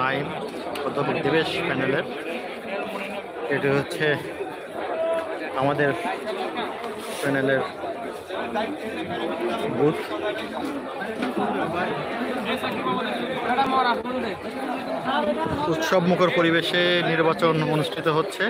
নাইম অধ্যাপক দেবেশ প্যানেলের এটা হচ্ছে আমাদের প্যানেলের বুথ উৎসব মুখর পরিবেশে নির্বাচন অনুষ্ঠিত হচ্ছে।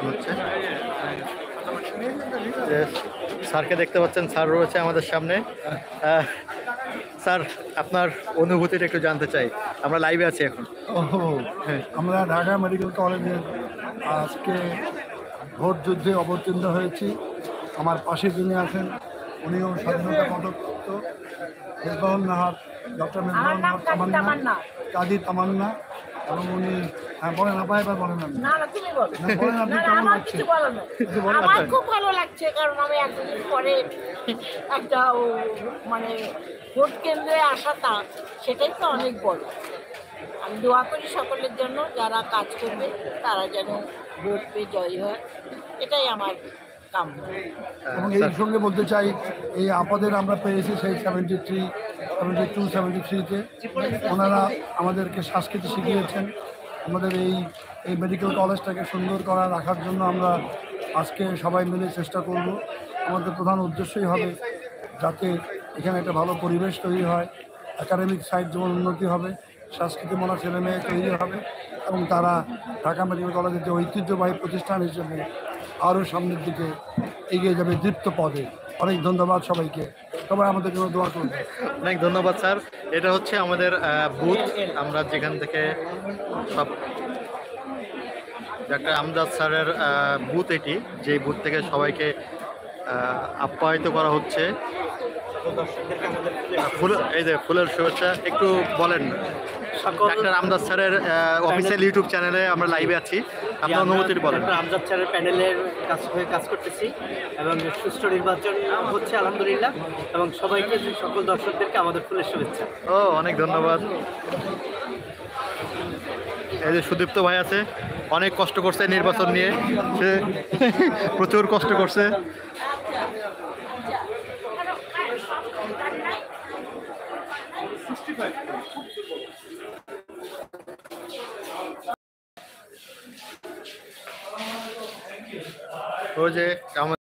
হচ্ছে। যে স্যারকে দেখতে পাচ্ছেন স্যার রয়েছে আমাদের সামনে। স্যার আপনার অনুভূতিটা একটু জানতে চাই। আমরা লাইভে আছি এখন। ও আমরা ঢাকা মেডিকেল কলেজে আজকে ভোট যুদ্ধে অবতীর্ণ হয়েছি। আমার পাশে যিনি আছেন উনিও স্বাধীনতা পদকপ্রাপ্ত। মেজবাহুল নাহার ডক্টর মেজবাহুল নাহার তামান্না তামান্না। কাজী তামান্না। এবং উনি হ্যাঁ বলেন আপা এবার বলেন আপনি না না তুমি বলো। বলেন আপনি না, না, কেমন আমার লাগছে? কিছু বলো না। কিছু বলো না, আমার খুব ভালো লাগছে কারণ আমি এতদিন পরে একটা ও, মানে ভোট কেন্দ্রে আসাটা সেটাই তো অনেক বড়। আমি দোয়া করি সকলের জন্য যারা কাজ করবে তারা যেন ভোট পেয়ে জয়ী হয়। এটাই আমার কাম্য। এবং এই সঙ্গে বলতে চাই এই আপাদের আমরা পেয়েছি সেই seventy three seventy two seventy থ্রিতে ওনারা আমাদেরকে সংস্কৃতি শিখিয়েছেন। আমাদের এই এই মেডিকেল কলেজটাকে সুন্দর করা রাখার জন্য আমরা আজকে সবাই মিলে চেষ্টা করব। আমাদের প্রধান উদ্দেশ্যই হবে যাতে এখানে একটা ভালো পরিবেশ তৈরি হয় একাডেমিক সাইড যেমন উন্নতি হবে সংস্কৃতি মনা ছেলে মেয়ে তৈরি হবে এবং তারা ঢাকা মেডিকেল কলেজের যে ঐতিহ্যবাহী প্রতিষ্ঠান হিসেবে আরও সামনের দিকে এগিয়ে যাবে দীপ্ত পদে। অনেক ধন্যবাদ সবাইকে। সবাই আমাদের জন্য দোয়া করবে অনেক ধন্যবাদ স্যার। এটা হচ্ছে আমাদের বুথ। আমরা যেখান থেকে সব ডাক্তার আমদাদ স্যারের বুথ এটি যে বুথ থেকে সবাইকে আপ্যায়িত করা হচ্ছে। ফুল এই যে ফুলের শুভেচ্ছা একটু বলেন। ডাক্তার আমদাদ স্যারের অফিসিয়াল ইউটিউব চ্যানেলে আমরা লাইভে আছি। আপনার অনুভূতিটি বলেন। আমজাদ স্যারের প্যানেলের কাজ হয়ে কাজ করতেছি এবং সুষ্ঠু নির্বাচন হচ্ছে আলহামদুলিল্লাহ। এবং সবাইকে সকল দর্শকদেরকে আমাদের ফুলের শুভেচ্ছা। ও অনেক ধন্যবাদ। এই যে সুদীপ্ত ভাই আছে অনেক কষ্ট করছে নির্বাচন নিয়ে। সে প্রচুর কষ্ট করছে। ওই যে আমার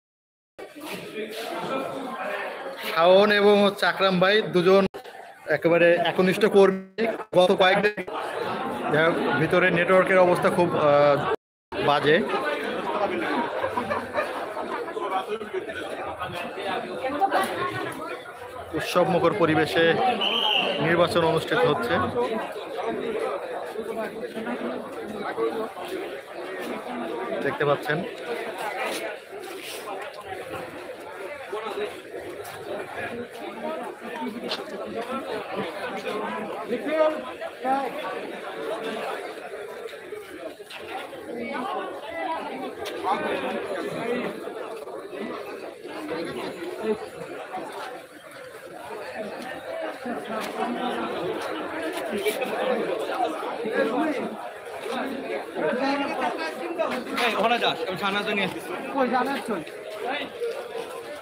শাওন এবং হচ্ছে আকরাম ভাই দুজন একেবারে একনিষ্ঠ কর্মী গত কয়েকদিন। ভিতরে নেটওয়ার্কের অবস্থা খুব বাজে। উৎসব মুখর পরিবেশে নির্বাচন অনুষ্ঠিত হচ্ছে। দেখতে পাচ্ছেন। Midfield, go. Hey, hold on, Josh. Come, Chana, Dunia. Come, Chana, Chana.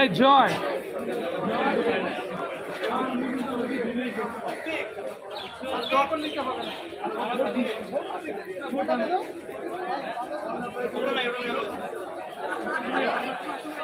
এই জয় Thank you.